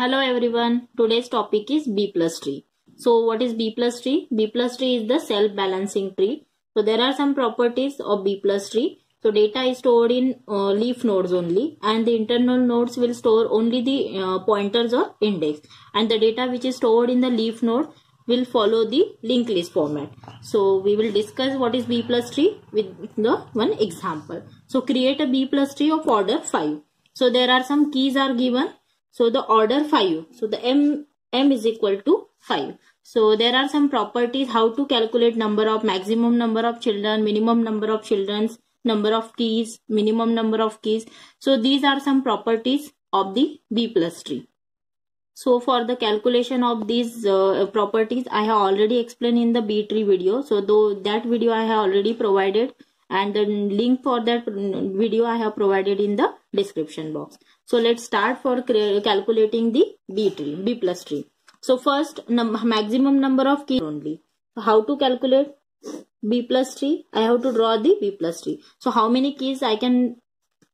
Hello everyone. Today's topic is B plus tree. So what is B plus tree? B plus tree is the self-balancing tree. So there are some properties of B plus tree. So data is stored in uh, leaf nodes only and the internal nodes will store only the uh, pointers or index and the data which is stored in the leaf node will follow the linked list format. So we will discuss what is B plus tree with the one example. So create a B plus tree of order 5. So there are some keys are given so the order 5. So the m m is equal to 5. So there are some properties how to calculate number of maximum number of children, minimum number of children, number of keys, minimum number of keys. So these are some properties of the B plus tree. So for the calculation of these uh, properties, I have already explained in the B tree video. So though that video I have already provided and the link for that video I have provided in the description box. So let's start for calculating the B tree, B plus tree. So first num maximum number of keys only. How to calculate B plus tree? I have to draw the B plus tree. So how many keys I can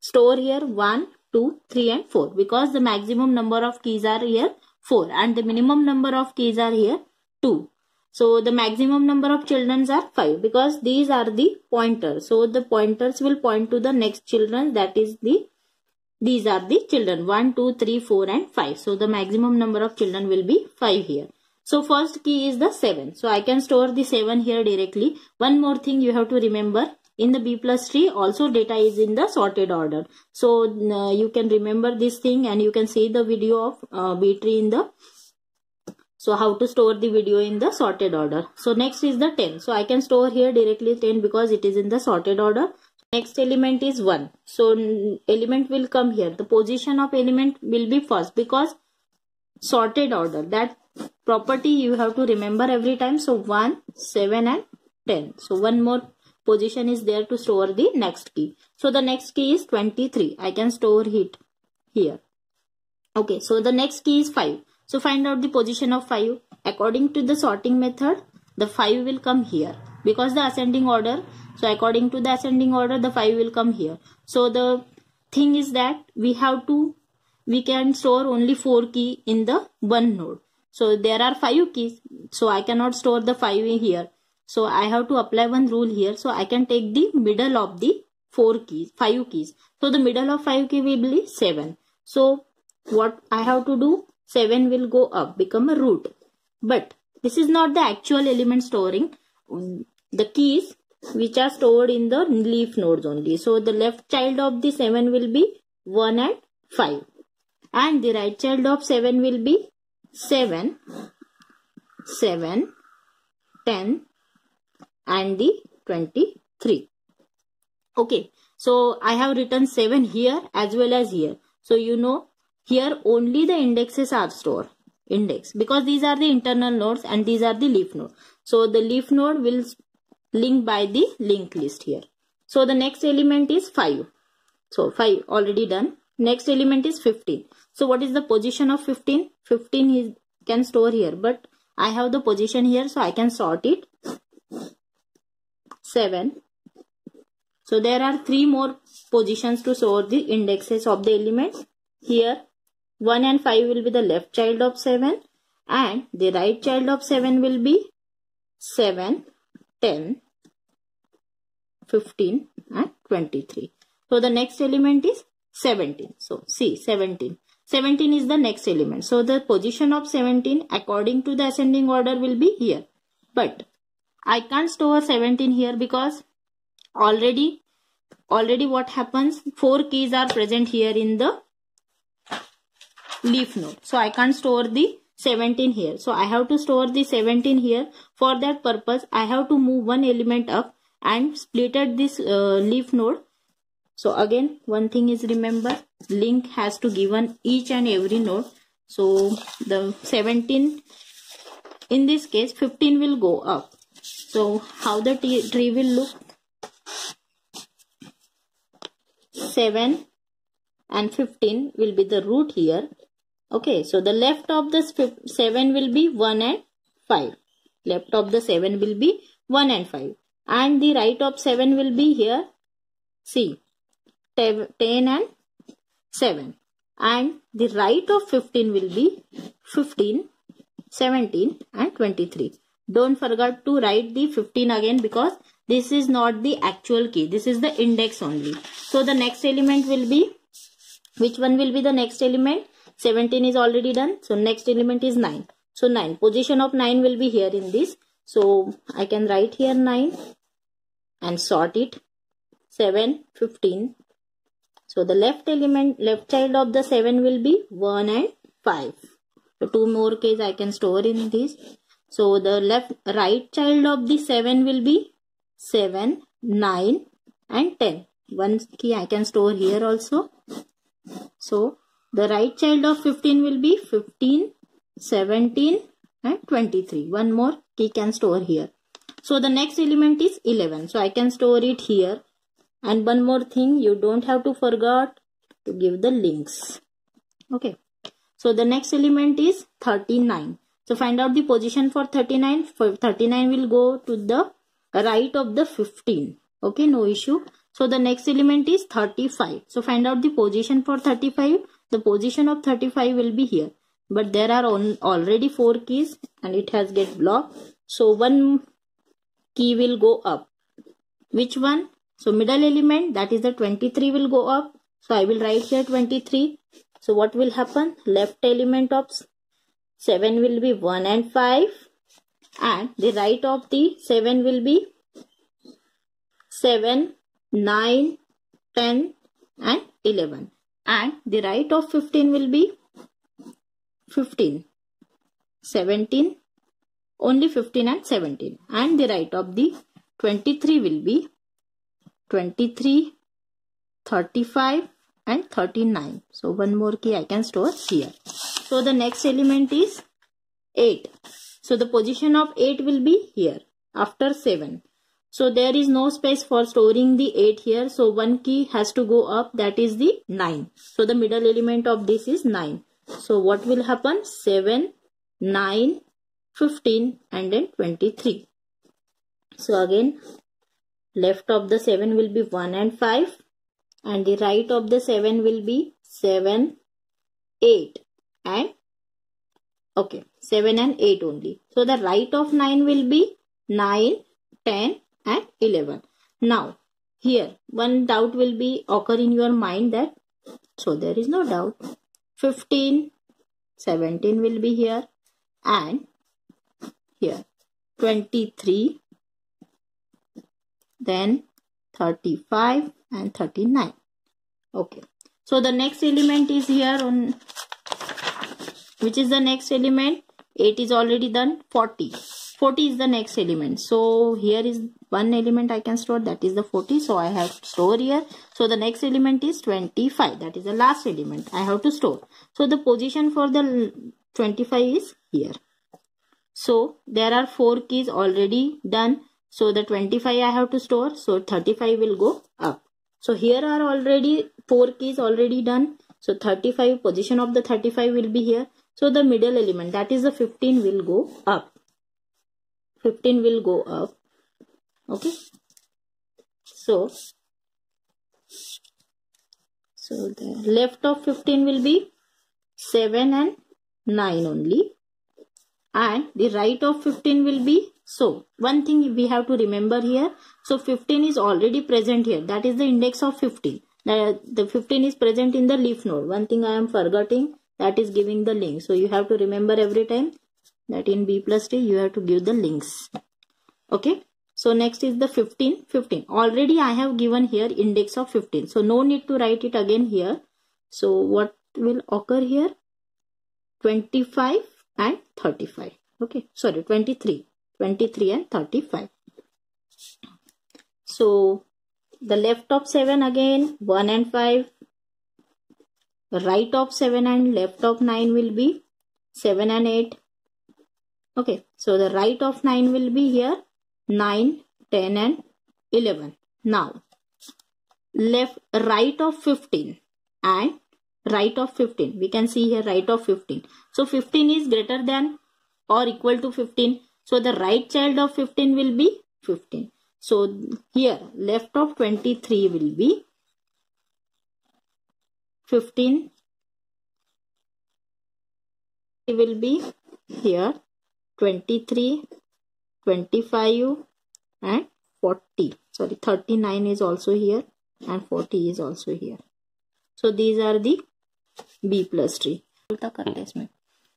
store here? 1, 2, 3 and 4 because the maximum number of keys are here 4 and the minimum number of keys are here 2. So the maximum number of children are 5 because these are the pointers. So the pointers will point to the next children that is the these are the children 1, 2, 3, 4 and 5. So the maximum number of children will be 5 here. So first key is the 7. So I can store the 7 here directly. One more thing you have to remember in the B plus tree also data is in the sorted order. So uh, you can remember this thing and you can see the video of uh, B tree in the so how to store the video in the sorted order. So next is the 10. So I can store here directly 10 because it is in the sorted order. Next element is 1. So element will come here. The position of element will be first because sorted order. That property you have to remember every time. So 1, 7 and 10. So one more position is there to store the next key. So the next key is 23. I can store it here. Okay, so the next key is 5. So find out the position of 5. According to the sorting method, the 5 will come here. Because the ascending order, so according to the ascending order, the 5 will come here. So the thing is that we have to, we can store only 4 key in the one node. So there are 5 keys. So I cannot store the 5 here. So I have to apply one rule here. So I can take the middle of the 4 keys, 5 keys. So the middle of 5 key will be 7. So what I have to do? 7 will go up, become a root. But this is not the actual element storing. The keys which are stored in the leaf nodes only. So the left child of the 7 will be 1 and 5. And the right child of 7 will be 7, 7, 10 and the 23. Okay. So I have written 7 here as well as here. So you know here only the indexes are stored. Index. Because these are the internal nodes and these are the leaf node. So the leaf node will link by the linked list here. So the next element is 5. So 5 already done. Next element is 15. So what is the position of 15? 15 is can store here but I have the position here so I can sort it. 7. So there are three more positions to store the indexes of the elements. Here 1 and 5 will be the left child of 7 and the right child of 7 will be 7, 10, 15 and 23. So the next element is 17. So see 17. 17 is the next element. So the position of 17 according to the ascending order will be here. But I can't store 17 here because already already what happens 4 keys are present here in the leaf node. So I can't store the 17 here. So I have to store the 17 here. For that purpose, I have to move one element up and splitted this uh, leaf node. So again, one thing is remember, link has to given each and every node. So the 17, in this case, 15 will go up. So how the tree will look? 7 and 15 will be the root here Okay, so the left of the 7 will be 1 and 5. Left of the 7 will be 1 and 5. And the right of 7 will be here, see, 10 and 7. and the right of 15 will be 15, 17 and 23. Don't forget to write the 15 again because this is not the actual key. This is the index only. So the next element will be, which one will be the next element? 17 is already done. So next element is 9. So 9. Position of 9 will be here in this. So I can write here 9 and sort it. 7, 15. So the left element, left child of the 7 will be 1 and 5. So two more keys I can store in this. So the left, right child of the 7 will be 7, 9 and 10. One key I can store here also. So the right child of 15 will be 15, 17 and 23. One more key can store here. So the next element is 11. So I can store it here. And one more thing, you don't have to forget to give the links. Okay. So the next element is 39. So find out the position for 39. For 39 will go to the right of the 15 okay no issue so the next element is 35 so find out the position for 35 the position of 35 will be here but there are on, already four keys and it has get blocked. So one key will go up. Which one? So middle element that is the 23 will go up. So i will write here 23 so what will happen? Left element of 7 will be 1 and 5 and the right of the 7 will be 7, 9, 10 and 11 and the right of 15 will be 15, 17, only 15 and 17 and the right of the 23 will be 23, 35 and 39. So one more key I can store here. So the next element is 8. So the position of 8 will be here after 7. So there is no space for storing the 8 here. So one key has to go up that is the 9. So the middle element of this is 9. So what will happen? 7, 9, 15 and then 23. So again left of the 7 will be 1 and 5 and the right of the 7 will be 7, 8 and Okay, 7 and 8 only. So the right of 9 will be 9, 10 and 11. Now, here one doubt will be occur in your mind that, so there is no doubt. 15, 17 will be here and here 23, then 35 and 39. Okay. So the next element is here on which is the next element 8 is already done 40 40 is the next element. So here is one element i can store that is the 40 so i have to store here. So the next element is 25 that is the last element i have to store. So the position for the 25 is here. So there are four keys already done. So the 25 i have to store. So 35 will go up. So here are already four keys already done. So 35 position of the 35 will be here. So the middle element that is the 15 will go up. 15 will go up. Okay. So, so the left of 15 will be 7 and 9 only. And the right of 15 will be so. One thing we have to remember here. So 15 is already present here. That is the index of 15. The, the 15 is present in the leaf node. One thing I am forgetting that is giving the link so you have to remember every time that in b plus t you have to give the links. Okay? So next is the 15 15 already i have given here index of 15 so no need to write it again here. So what will occur here? 25 and 35 okay? Sorry 23 23 and 35 so the left of 7 again 1 and 5 right of 7 and left of 9 will be 7 and 8 okay so the right of 9 will be here. 9 10 and 11 now left right of 15 and right of 15 we can see here right of 15 so 15 is greater than or equal to 15 so the right child of 15 will be 15 so here left of 23 will be 15, it will be here 23 25 and 40 sorry 39 is also here and 40 is also here. So these are the b plus tree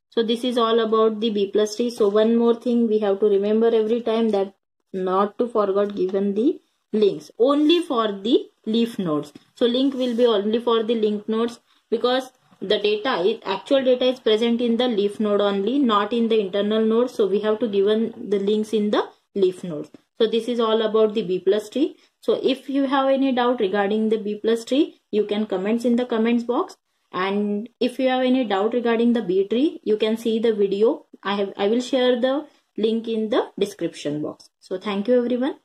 so this is all about the b plus tree so one more thing we have to remember every time that not to forget given the links. Only for the leaf nodes. So link will be only for the link nodes because the data is actual data is present in the leaf node only not in the internal node. So we have to given the links in the leaf nodes so this is all about the b plus tree. So if you have any doubt regarding the b plus tree you can comments in the comments box. And if you have any doubt regarding the b tree you can see the video. I have i will share the link in the description box. So thank you everyone